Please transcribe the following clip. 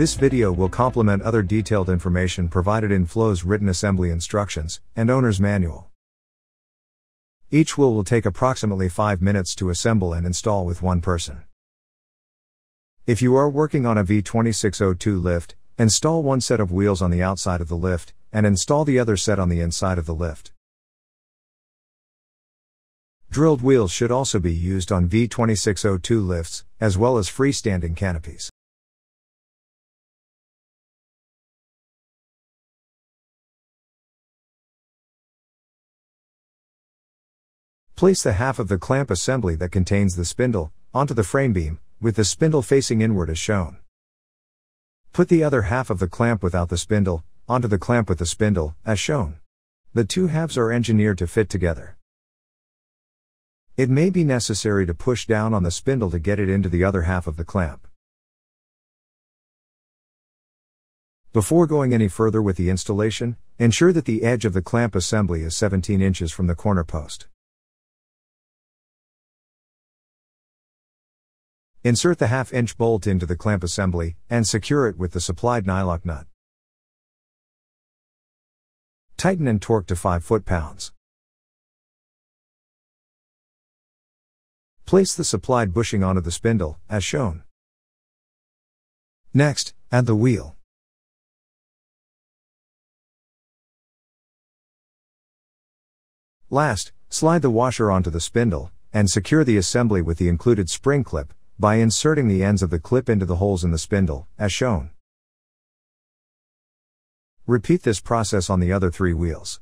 This video will complement other detailed information provided in Floe's written assembly instructions and owner's manual. Each wheel will take approximately 5 minutes to assemble and install with one person. If you are working on a V2602 lift, install one set of wheels on the outside of the lift, and install the other set on the inside of the lift. Drilled wheels should also be used on V2602 lifts, as well as freestanding canopies. Place the half of the clamp assembly that contains the spindle onto the frame beam, with the spindle facing inward as shown. Put the other half of the clamp without the spindle onto the clamp with the spindle, as shown. The two halves are engineered to fit together. It may be necessary to push down on the spindle to get it into the other half of the clamp. Before going any further with the installation, ensure that the edge of the clamp assembly is 17 inches from the corner post. Insert the half inch bolt into the clamp assembly and secure it with the supplied nylock nut. Tighten and torque to 5 foot pounds. Place the supplied bushing onto the spindle, as shown. Next, add the wheel. Last, slide the washer onto the spindle, and secure the assembly with the included spring clip, by inserting the ends of the clip into the holes in the spindle, as shown. Repeat this process on the other three wheels.